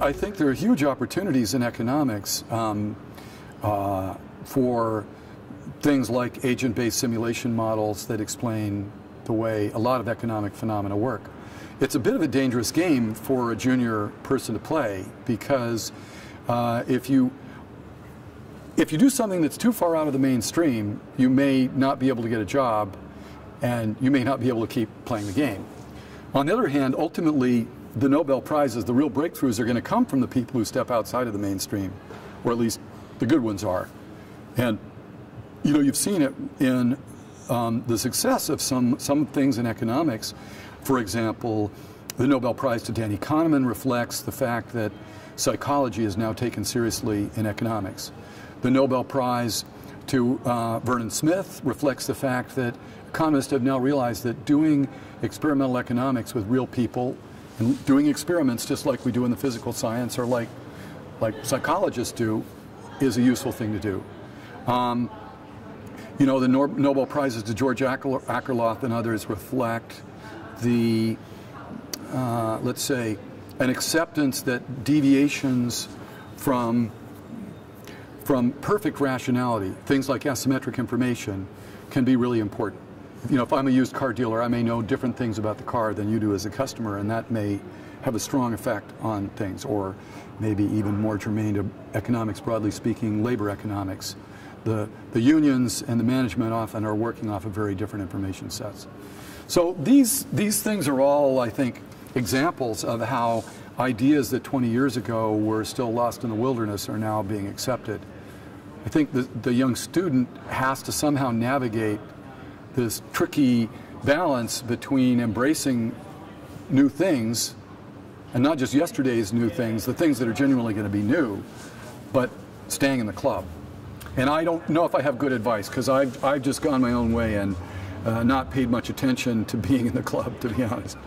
I, think there are huge opportunities in economics um, uh, for things like agent-based simulation models that explain the way a lot of economic phenomena work. It's a bit of a dangerous game for a junior person to play because uh, if you if you do something that's too far out of the mainstream, you may not be able to get a job and you may not be able to keep playing the game. On the other hand, ultimately, the Nobel Prizes, the real breakthroughs are going to come from the people who step outside of the mainstream, or at least the good ones are. And, you know, you've seen it in um, the success of some, some things in economics. For example, the Nobel Prize to Danny Kahneman reflects the fact that psychology is now taken seriously in economics. The Nobel Prize to uh, Vernon Smith reflects the fact that economists have now realized that doing experimental economics with real people and doing experiments just like we do in the physical science or like, like psychologists do is a useful thing to do. Um, you know, the Nobel Prizes to George Akerlof and others reflect the, uh, let's say, an acceptance that deviations from from perfect rationality, things like asymmetric information, can be really important. You know, if I'm a used car dealer, I may know different things about the car than you do as a customer, and that may have a strong effect on things, or maybe even more germane to economics, broadly speaking, labor economics. The, the unions and the management often are working off of very different information sets. So these, these things are all, I think, examples of how ideas that 20 years ago were still lost in the wilderness are now being accepted. I think the, the young student has to somehow navigate this tricky balance between embracing new things and not just yesterday's new things, the things that are genuinely going to be new, but staying in the club. And I don't know if I have good advice because I've, I've just gone my own way and uh, not paid much attention to being in the club, to be honest.